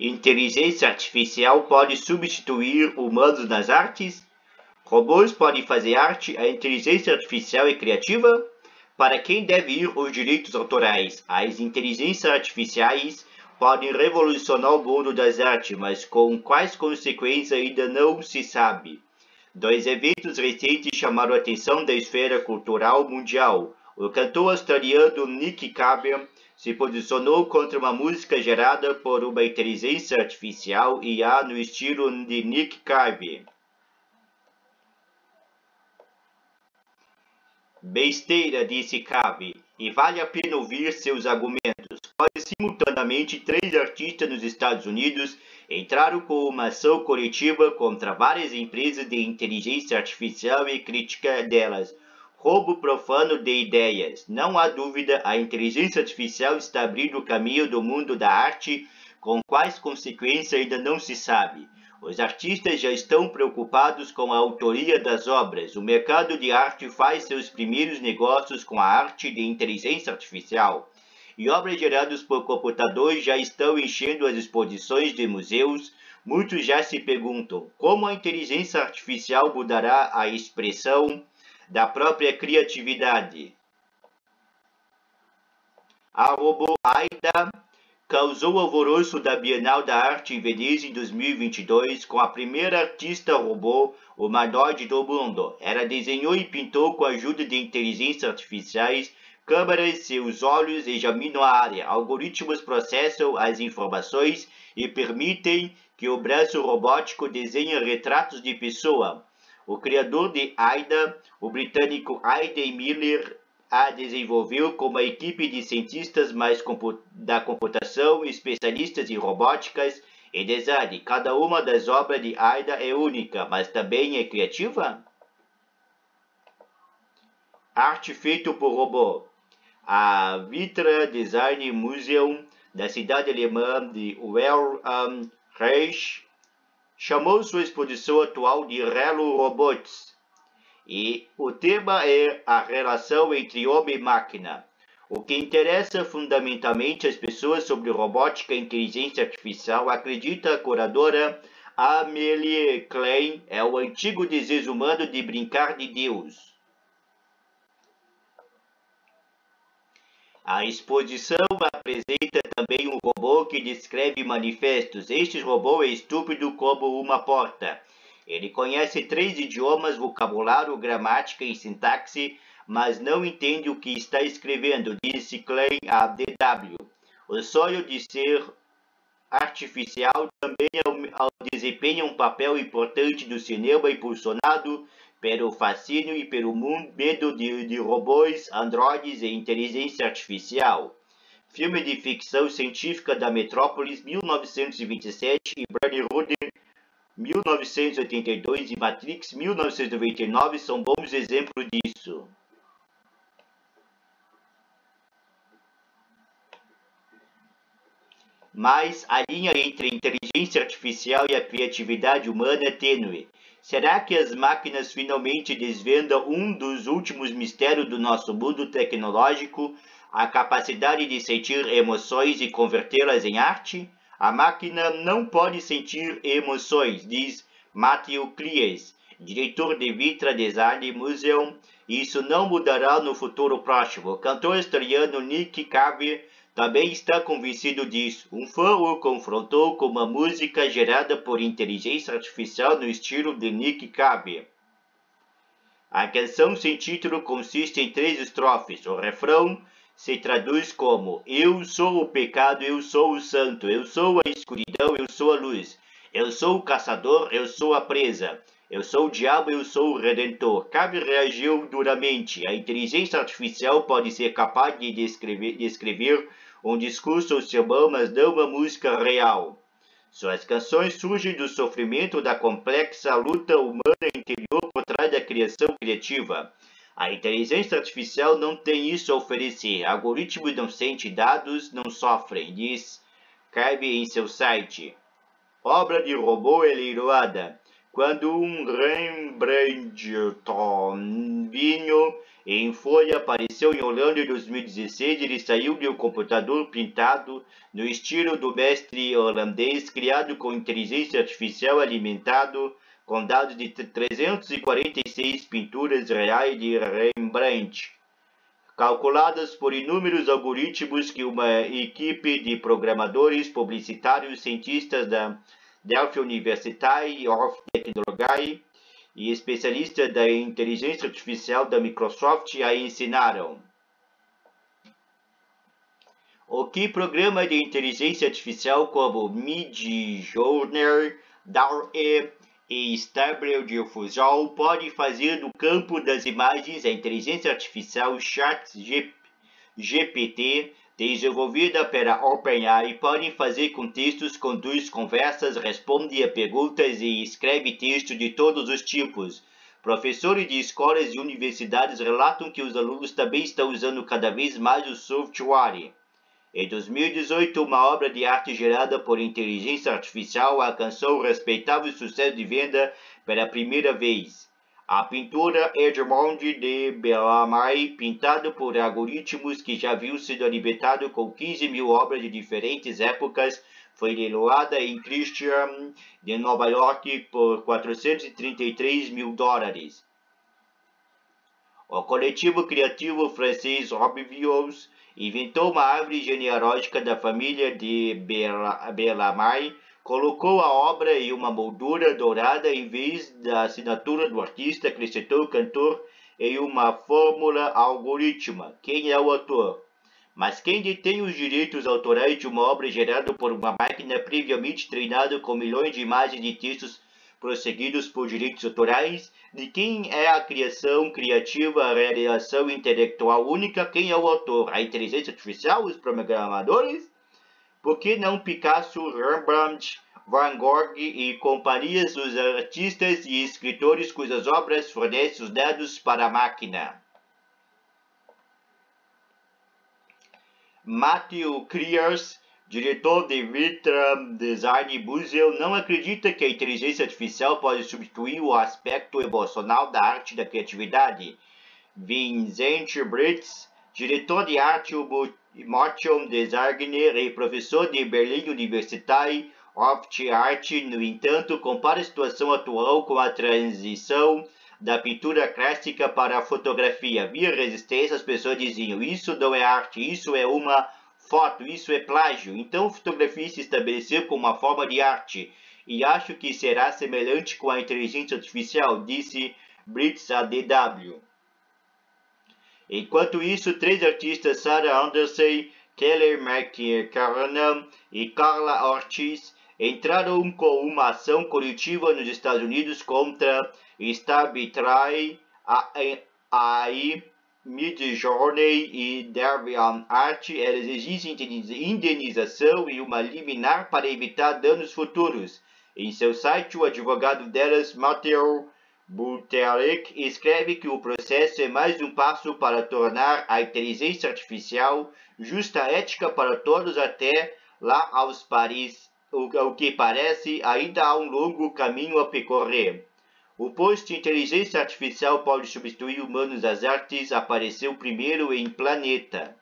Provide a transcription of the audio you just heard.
Inteligência artificial pode substituir humanos nas artes? Robôs podem fazer arte? A inteligência artificial é criativa? Para quem deve ir os direitos autorais? As inteligências artificiais podem revolucionar o mundo das artes, mas com quais consequências ainda não se sabe. Dois eventos recentes chamaram a atenção da esfera cultural mundial. O cantor australiano Nick Cave se posicionou contra uma música gerada por uma inteligência artificial IA no estilo de Nick Cave. Besteira, disse Cave, e vale a pena ouvir seus argumentos. Quase simultaneamente, três artistas nos Estados Unidos entraram com uma ação coletiva contra várias empresas de inteligência artificial e crítica delas. Roubo profano de ideias. Não há dúvida, a inteligência artificial está abrindo o caminho do mundo da arte, com quais consequências ainda não se sabe. Os artistas já estão preocupados com a autoria das obras. O mercado de arte faz seus primeiros negócios com a arte de inteligência artificial. E obras geradas por computadores já estão enchendo as exposições de museus. Muitos já se perguntam como a inteligência artificial mudará a expressão da própria criatividade. A robô Aida causou alvoroço da Bienal da Arte em Veneza em 2022 com a primeira artista robô humanoide do mundo. Ela desenhou e pintou com a ajuda de inteligências artificiais câmeras, seus olhos examinam a área, algoritmos processam as informações e permitem que o braço robótico desenhe retratos de pessoa. O criador de AIDA, o britânico Aiden Miller, a desenvolveu com uma equipe de cientistas mais da computação, especialistas em robóticas e design. Cada uma das obras de Aida é única, mas também é criativa? Arte feita por robô. A Vitra Design Museum da cidade alemã de Reich chamou sua exposição atual de Relo Robots, e o tema é a relação entre homem e máquina. O que interessa fundamentalmente as pessoas sobre robótica e inteligência artificial, acredita a curadora Amelie Klein, é o antigo desejo humano de brincar de Deus. A exposição apresenta também um robô que descreve manifestos. Este robô é estúpido como uma porta. Ele conhece três idiomas, vocabulário, gramática e sintaxe, mas não entende o que está escrevendo, disse Clay a DW. O sonho de ser artificial também é desempenha um papel importante no cinema impulsionado pelo fascínio e pelo medo de, de robôs, androides e inteligência artificial. Filme de ficção científica da Metrópolis, 1927, e Brady Hood 1982 e Matrix 1999 são bons exemplos disso. Mas a linha entre a inteligência artificial e a criatividade humana é tênue. Será que as máquinas finalmente desvendam um dos últimos mistérios do nosso mundo tecnológico, a capacidade de sentir emoções e convertê-las em arte? A máquina não pode sentir emoções, diz Matthew Clears, diretor de Vitra Design Museum. Isso não mudará no futuro próximo. O cantor australiano Nick Cave também está convencido disso. Um fã o confrontou com uma música gerada por inteligência artificial no estilo de Nick Cave. A canção sem título consiste em três estrofes. O refrão se traduz como: Eu sou o pecado, eu sou o santo, eu sou a escuridão, eu sou a luz, eu sou o caçador, eu sou a presa, eu sou o diabo, eu sou o redentor. Cabe reagiu duramente. A inteligência artificial pode ser capaz de descrever, um discurso ou sermão, mas não uma música real. Suas canções surgem do sofrimento da complexa luta humana interior por trás da criação criativa. A inteligência artificial não tem isso a oferecer. Algoritmos não sentem dados, não sofrem, diz Cabe em seu site. Obra de robô leiloada. quando um Rembrandtinho em folha apareceu em Holanda em 2016, ele saiu de um computador pintado no estilo do mestre holandês, criado com inteligência artificial alimentado com dados de 346 pinturas reais de Rembrandt, calculadas por inúmeros algoritmos que uma equipe de programadores, publicitários, cientistas da Delft University of Technology e especialistas da inteligência artificial da Microsoft a ensinaram. O que programa de inteligência artificial como Midjourney, DALL-E e Stable Diffusion pode fazer no campo das imagens a inteligência artificial ChatGPT desenvolvida pela OpenAI podem fazer com textos, conduz conversas, responde a perguntas e escreve texto de todos os tipos. Professores de escolas e universidades relatam que os alunos também estão usando cada vez mais o software. Em 2018, uma obra de arte gerada por inteligência artificial alcançou respeitável sucesso de venda pela primeira vez. A pintura Edmond de Bellamai, pintada por algoritmos que já viu sido alimentado com 15 mil obras de diferentes épocas, foi leiloada em Christian de Nova York por 433 mil dólares. O coletivo criativo francês Obvious inventou uma árvore genealógica da família de Bellamai colocou a obra em uma moldura dourada em vez da assinatura do artista, acrescentou o cantor em uma fórmula algorítmica. Quem é o autor? Mas quem detém os direitos autorais de uma obra gerada por uma máquina previamente treinada com milhões de imagens e textos prosseguidos por direitos autorais? De quem é a criação criativa, a realização intelectual única? Quem é o autor? A inteligência artificial? Os programadores? Por que não Picasso, Rembrandt, Van Gogh e companhias dos artistas e escritores cujas obras fornecem os dados para a máquina? Matthew Creers, diretor de Vitra Design Buzel, não acredita que a inteligência artificial pode substituir o aspecto emocional da arte da criatividade. Vincent Brits, diretor de arte motion designer e professor de Berlin University of Art, no entanto, compara a situação atual com a transição da pintura clássica para a fotografia. Via resistência, as pessoas diziam: Isso não é arte, isso é uma foto, isso é plágio. Então, fotografia se estabeleceu como uma forma de arte. E acho que será semelhante com a inteligência artificial, disse Brits a DW. Enquanto isso, três artistas, Sarah Anderson, Kelly McCarran e Carla Ortiz, entraram com uma ação coletiva nos Estados Unidos contra Starbury, AI, Midjourney e DeviantArt. Elas exigem indenização e uma liminar para evitar danos futuros. Em seu site, o advogado delas, Matthew Buterik escreve que o processo é mais um passo para tornar a inteligência artificial justa ética para todos até lá aos Paris, o que parece ainda há um longo caminho a percorrer. O post Inteligência Artificial pode substituir humanos às artes apareceu primeiro em Planeta.